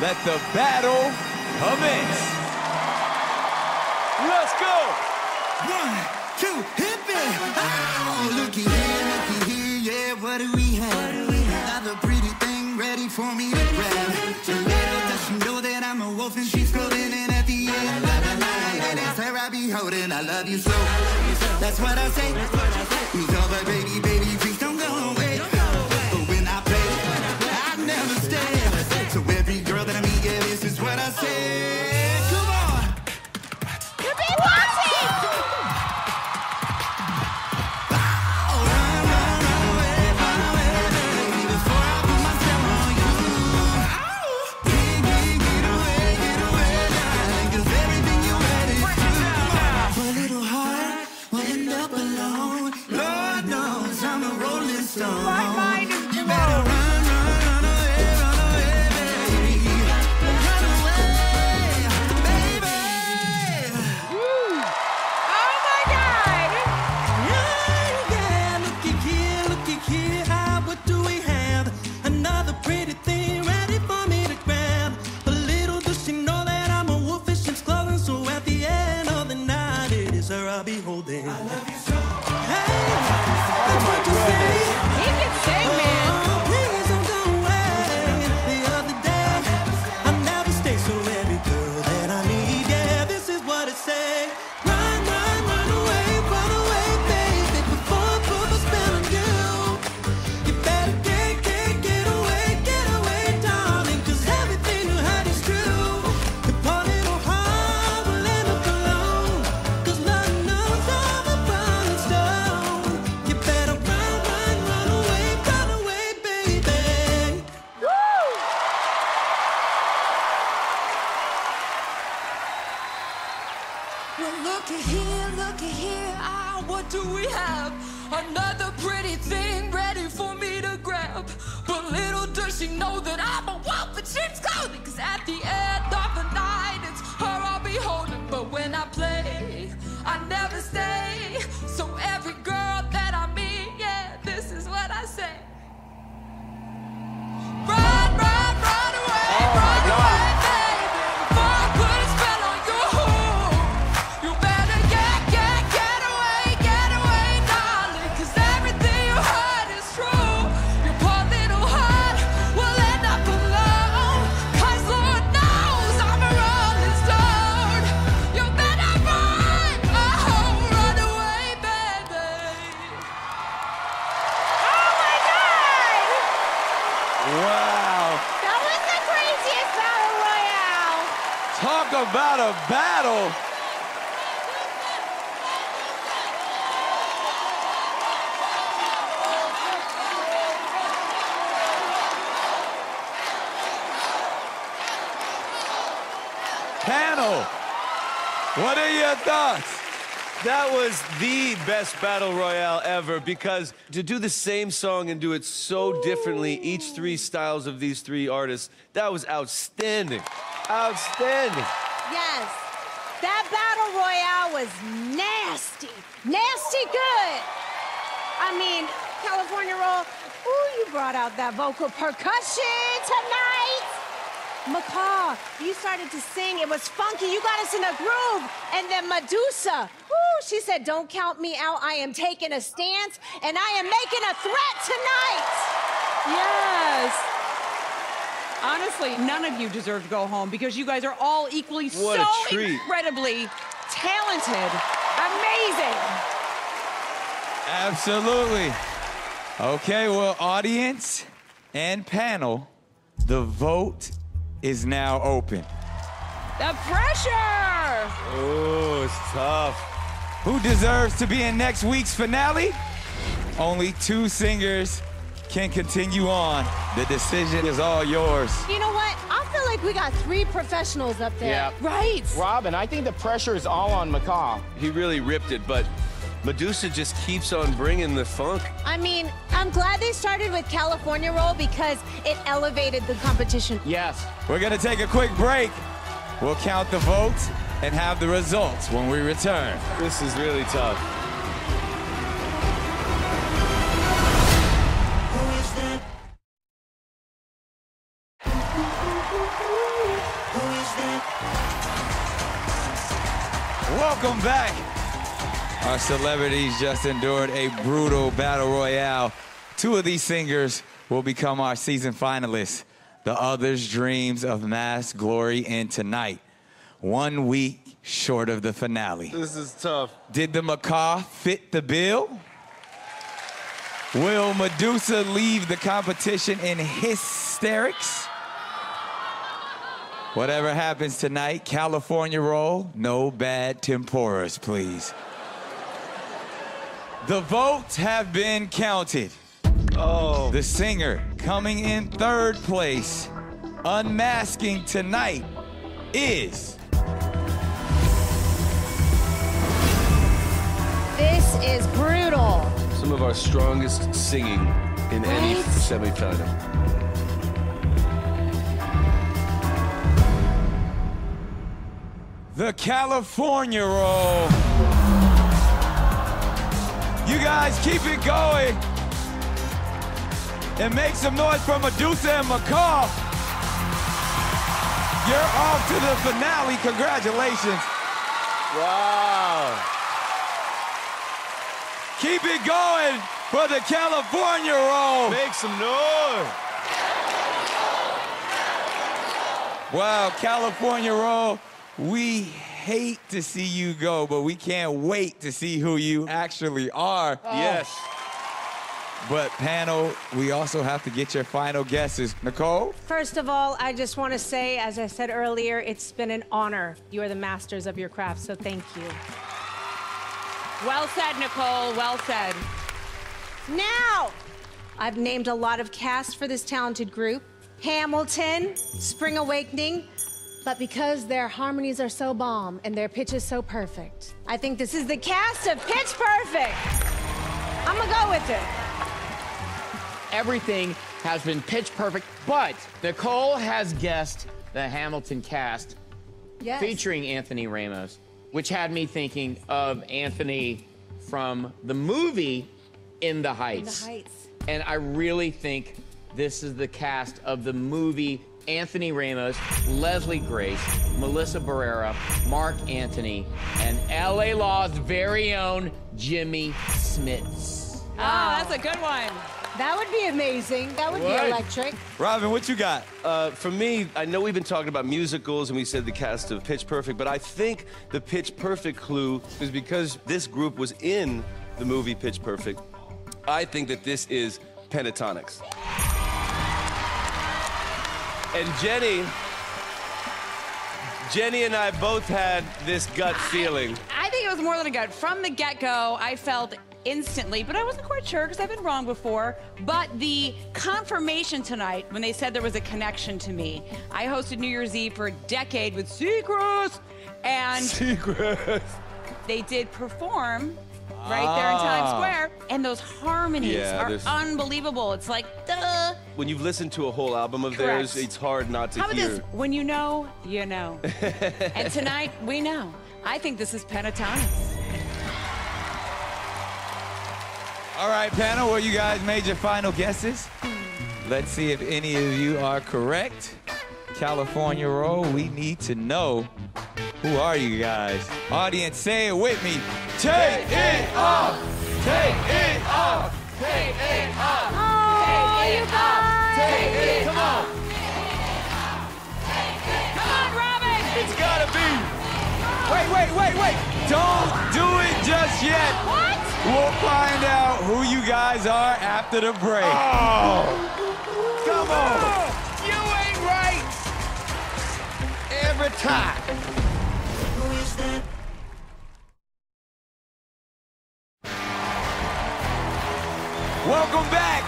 Let the battle commence. Let's go. One, two, hit me. Oh, ah, looky here, looky here, yeah, what do we have? Another pretty thing ready for me to grab. So little does she know that I'm a wolf and she's golden and at the end of the night. And it's her I be holding, I love you so. That's what I say. He's over, baby, baby, please about a battle. Panel, what are your thoughts? That was the best battle royale ever because to do the same song and do it so differently, each three styles of these three artists, that was outstanding. Outstanding. Yes. That battle royale was nasty. Nasty good. I mean, California Roll, ooh, you brought out that vocal percussion tonight. Macaw, you started to sing. It was funky. You got us in a groove. And then Medusa, ooh, she said, Don't count me out. I am taking a stance and I am making a threat tonight. Yes. Honestly, none of you deserve to go home because you guys are all equally What so incredibly talented. Amazing. Absolutely. Okay, well, audience and panel, the vote is now open. The pressure. Oh, it's tough. Who deserves to be in next week's finale? Only two singers can continue on. The decision is all yours. You know what? I feel like we got three professionals up there. Yeah. Right. Robin, I think the pressure is all on Macaw. He really ripped it, but Medusa just keeps on bringing the funk. I mean, I'm glad they started with California Roll because it elevated the competition. Yes. We're gonna take a quick break. We'll count the votes and have the results when we return. This is really tough. Our celebrities just endured a brutal battle royale. Two of these singers will become our season finalists. The others' dreams of mass glory in tonight. One week short of the finale. This is tough. Did the macaw fit the bill? Will Medusa leave the competition in hysterics? Whatever happens tonight, California roll, no bad tempuras, please. The votes have been counted. Oh. The singer coming in third place, unmasking tonight, is. This is brutal. Some of our strongest singing in any semifinal. The California roll. You guys keep it going. And make some noise for Medusa and Macaw. You're off to the finale. Congratulations. Wow. Keep it going for the California roll. Make some noise. Wow, California roll. We hate to see you go, but we can't wait to see who you actually are. Oh. Yes. But panel, we also have to get your final guesses. Nicole? First of all, I just want to say, as I said earlier, it's been an honor. You are the masters of your craft, so thank you. Well said, Nicole. Well said. Now, I've named a lot of cast for this talented group Hamilton, Spring Awakening. But because their harmonies are so bomb and their pitch is so perfect, I think this is the cast of Pitch Perfect. I'm gonna go with it. Everything has been pitch perfect, but Nicole has guessed the Hamilton cast Yes. featuring Anthony Ramos, which had me thinking of Anthony from the movie In the Heights. In the Heights. And I really think this is the cast of the movie Anthony Ramos, Leslie Grace, Melissa Barrera, Marc Anthony, and LA Law's very own Jimmy Smits. Oh, that's a good one. That would be amazing. That would What? be electric. Robin, what you got? Uh, for me, I know we've been talking about musicals and we said the cast of Pitch Perfect, but I think the Pitch Perfect clue is because this group was in the movie Pitch Perfect. I think that this is Pentatonix. And Jenny, Jenny and I both had this gut feeling. I think it was more than a gut. From the get go, I felt instantly, but I wasn't quite sure because I've been wrong before. But the confirmation tonight, when they said there was a connection to me, I hosted New Year's Eve for a decade with Seacrest, and Secret. they did perform right there in ah. Times Square, and those harmonies Yeah, are there's- unbelievable. It's like, duh. When you've listened to a whole album of theirs, it's hard not to How about hear. this? When you know, you know. and tonight, we know. I think this is Pentatonix. All right, panel, where you guys made your final guesses. Let's see if any of you are correct. California roll, we need to know who are you guys? Audience, say it with me. Take it off! Take it off! Take it off! Oh, you guys. Take it! Come on! Come on, Robin! It's gotta be. Wait, wait, wait, wait! Don't do it just yet! What? We'll find out who you guys are after the break. Oh. Come on! Every time. Welcome back.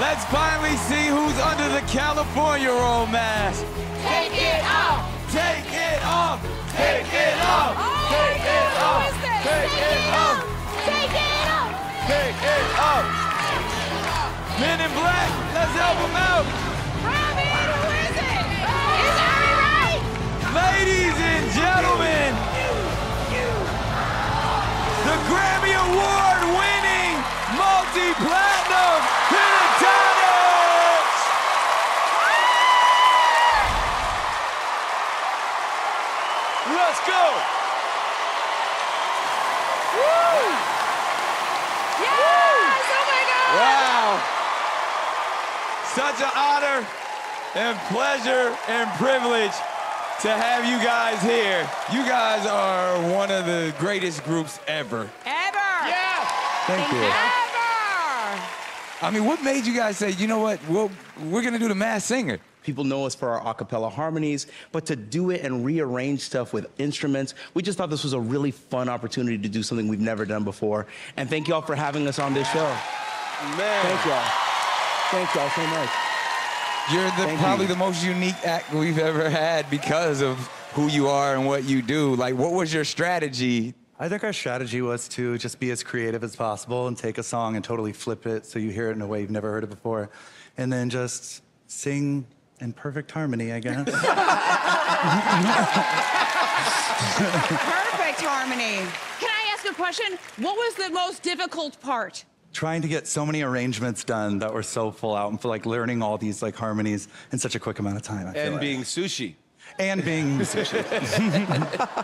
Let's finally see who's under the California roll mask. Take it off! Take it off. Take it off. Oh, Take it off. Who is this? Take it off. Take it off. Take it off. Men in black, let's help them out. Ladies and gentlemen, the Grammy Award winning multi-platinum Pentatonix! Let's go. Yes! Oh my God! Wow. Such an honor and pleasure and privilege to have you guys here. You guys are one of the greatest groups ever. Ever! Yeah. Thank you. Ever! I mean, what made you guys say, you know what, we'll, we're gonna do the Masked Singer? People know us for our a cappella harmonies, but to do it and rearrange stuff with instruments, we just thought this was a really fun opportunity to do something we've never done before. And thank y'all for having us on this show. Man. Thank y'all. Thank y'all so much. You're the, probably you. the most unique act we've ever had because of who you are and what you do. Like, what was your strategy? I think our strategy was to just be as creative as possible and take a song and totally flip it so you hear it in a way you've never heard it before. And then just sing in perfect harmony, I guess. Perfect harmony. Can I ask a question? What was the most difficult part? Trying to get so many arrangements done that were so full out and for like learning all these like harmonies in such a quick amount of time. I And like. being sushi. and being musician.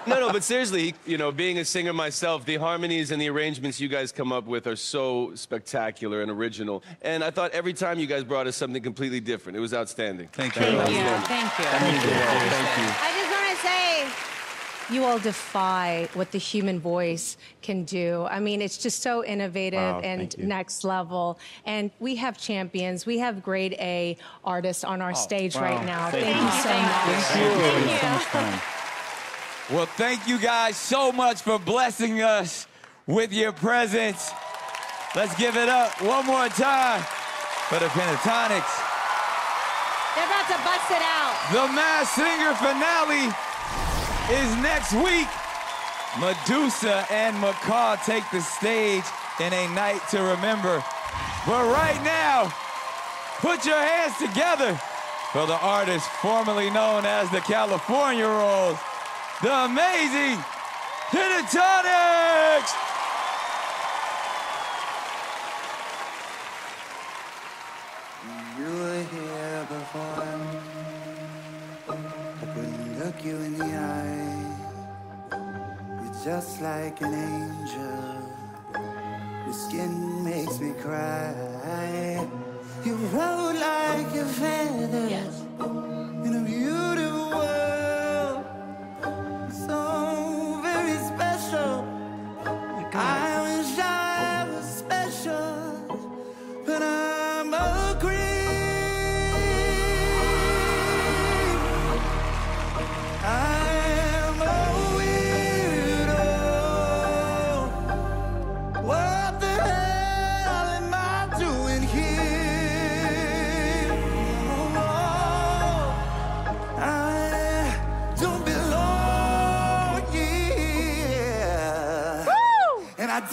No, no, but seriously, you know, being a singer myself, the harmonies and the arrangements you guys come up with are so spectacular and original. And I thought every time you guys brought us something completely different. It was outstanding. Thank you. Thank you. Thank you. Thank you. I just want to say, you all defy what the human voice can do. I mean, it's just so innovative Wow, and next level. And we have champions. We have grade A artists on our oh, stage right now. Thank, you so much. Thank you. So much fun. Well, thank you guys so much for blessing us with your presence. Let's give it up one more time for the Pentatonix. They're about to bust it out. The Masked Singer finale is next week. Medusa and Macaw take the stage in a night to remember. But right now, put your hands together for the artist formerly known as the California Rolls, the amazing Pentatonix! You were here before. I couldn't look you in the eye. Just like an angel. Your skin makes me cry. You float like a feather in a beautiful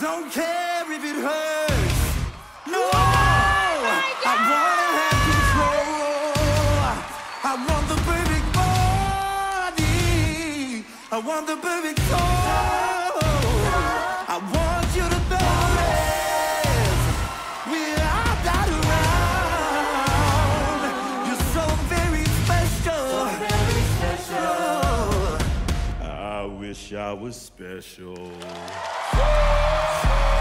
don't care if it hurts. No, I wanna have control. I want the perfect body. I want the perfect soul. I want you to notice without that around. You're so very special. I wish I was special. Woo!